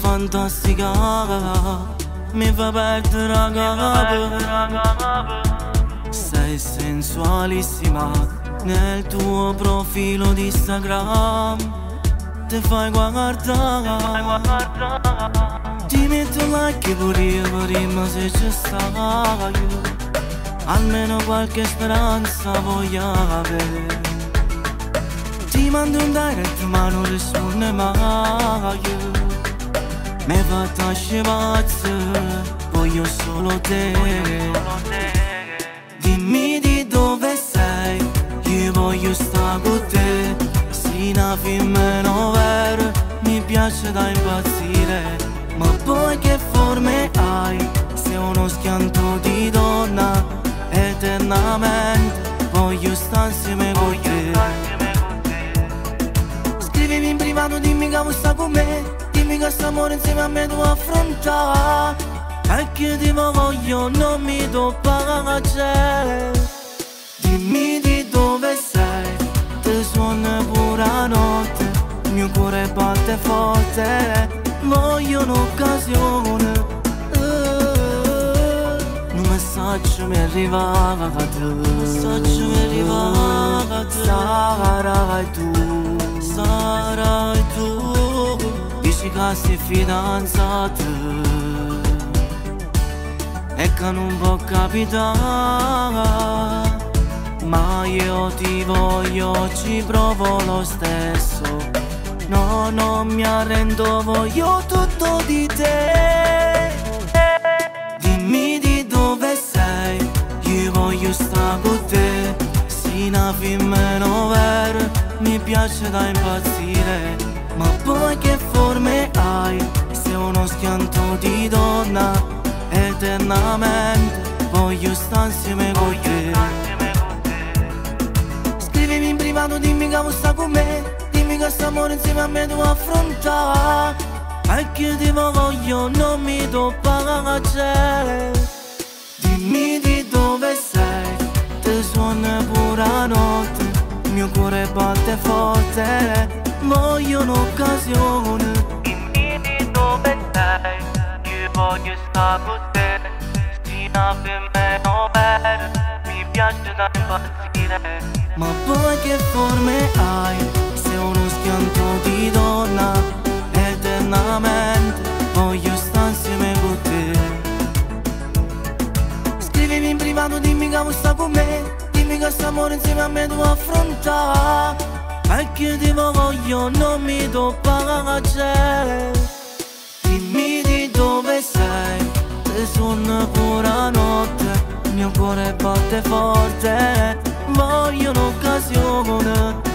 fantastica Mi fa perdere capo Sei sensualissima Nel tuo profilo di Instagram. Ti fai guardare. Ti metto like pure io Prima se ci stai Almeno qualche speranza voglio avere. Ti mando un direct ma non risponde mai Mi fatta scivazza, voglio solo te Dimmi di dove sei, io voglio stare con te. Se una femmina vera, mi piace da impazzire. Ma poi che forme hai, sei uno schianto di donna? Eternamente voglio stare insieme con te. Scrivimi in privato, dimmi che vuoi stare con me Dimmi che sto amore insieme a me tu affrontare. Perché ti voglio, non mi do pace Dimmi di dove sei Ti suona pure la notte. Il mio cuore batte forte Voglio un'occasione. Uh, Un messaggio mi arrivava da te. Un messaggio mi arrivava da te. Sarai tu Sei fidanzata E che non può capitare Ma io ti voglio, ci provo lo stesso. No, non mi arrendo, voglio tutto di te. Dimmi di dove sei, io voglio stare con te. Sina fimmeno vero mi piace da impazzire Ma poi che forme hai Sei uno schianto di donna Eternamente voglio stare insieme con te. Scrivimi in privato, dimmi che vuoi stare con me. Dimmi che sto amore insieme a me tu affrontare. Perché ti voglio, non mi do pace Dimmi di dove sei Ti suona pure la notte. Il mio cuore batte forte Voglio un'occasione Io voglio stare con te Stina per me non vera Mi piace da impazzire Ma poi che forme hai Sei uno schianto di donna? Eternamente Voglio stare insieme con te. Scrivimi in privato, dimmi che vuoi stare con me. Dimmi che sto amore insieme a me tu affrontare Perché ti voglio, non mi do pace Cuore batte forte Voglio un'occasione.